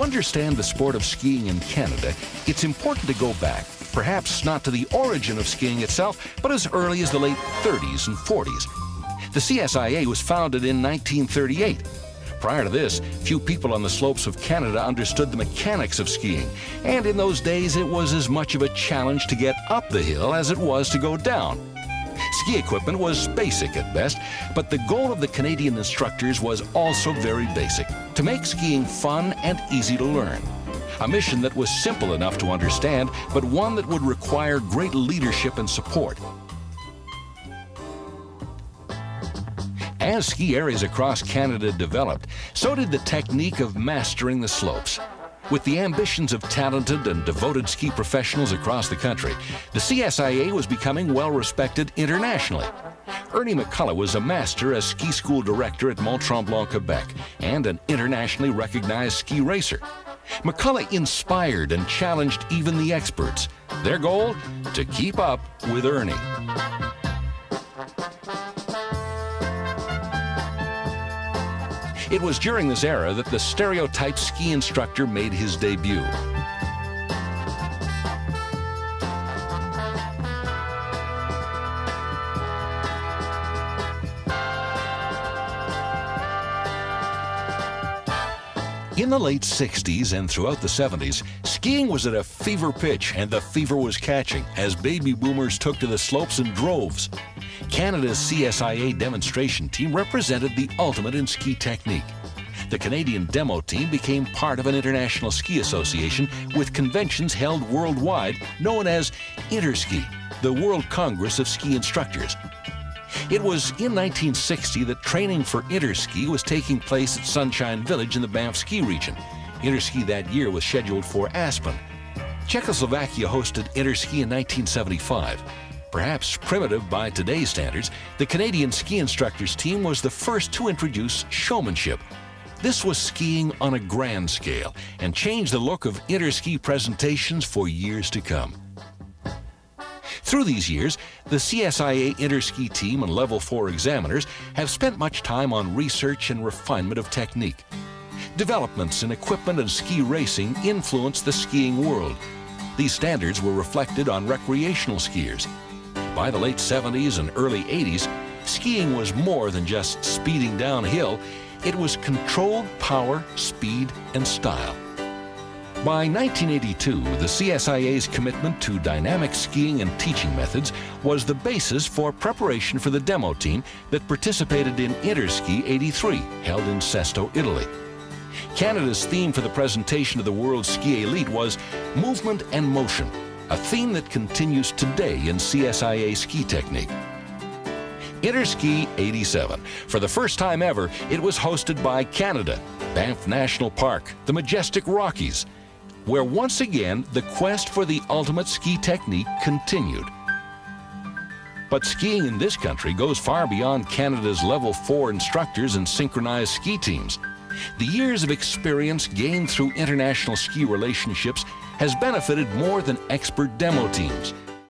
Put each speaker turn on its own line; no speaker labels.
To understand the sport of skiing in Canada, it's important to go back, perhaps not to the origin of skiing itself, but as early as the late 30s and 40s. The CSIA was founded in 1938. Prior to this, few people on the slopes of Canada understood the mechanics of skiing, and in those days it was as much of a challenge to get up the hill as it was to go down. Ski equipment was basic at best, but the goal of the Canadian instructors was also very basic to make skiing fun and easy to learn. A mission that was simple enough to understand, but one that would require great leadership and support. As ski areas across Canada developed, so did the technique of mastering the slopes. With the ambitions of talented and devoted ski professionals across the country, the CSIA was becoming well respected internationally. Ernie McCulloch was a master as ski school director at Mont Tremblant, Quebec, and an internationally recognized ski racer. McCulloch inspired and challenged even the experts. Their goal? To keep up with Ernie. It was during this era that the stereotype ski instructor made his debut. In the late 60s and throughout the 70s, skiing was at a fever pitch and the fever was catching as baby boomers took to the slopes in droves. Canada's CSIA demonstration team represented the ultimate in ski technique. The Canadian demo team became part of an international ski association with conventions held worldwide known as Interski, the World Congress of Ski Instructors. It was in 1960 that training for Interski was taking place at Sunshine Village in the Banff ski region. Interski that year was scheduled for Aspen. Czechoslovakia hosted Interski in 1975. Perhaps primitive by today's standards, the Canadian ski instructors team was the first to introduce showmanship. This was skiing on a grand scale and changed the look of interski presentations for years to come. Through these years, the CSIA Interski team and Level 4 examiners have spent much time on research and refinement of technique. Developments in equipment and ski racing influenced the skiing world. These standards were reflected on recreational skiers. By the late 70s and early 80s, skiing was more than just speeding downhill, it was controlled power, speed, and style. By 1982, the CSIA's commitment to dynamic skiing and teaching methods was the basis for preparation for the demo team that participated in Interski 83, held in Sesto, Italy. Canada's theme for the presentation of the World Ski Elite was Movement and Motion, a theme that continues today in CSIA ski technique. Interski 87. For the first time ever, it was hosted by Canada, Banff National Park, the majestic Rockies, where once again the quest for the ultimate ski technique continued. But skiing in this country goes far beyond Canada's level 4 instructors and synchronized ski teams. The years of experience gained through international ski relationships has benefited more than expert demo teams.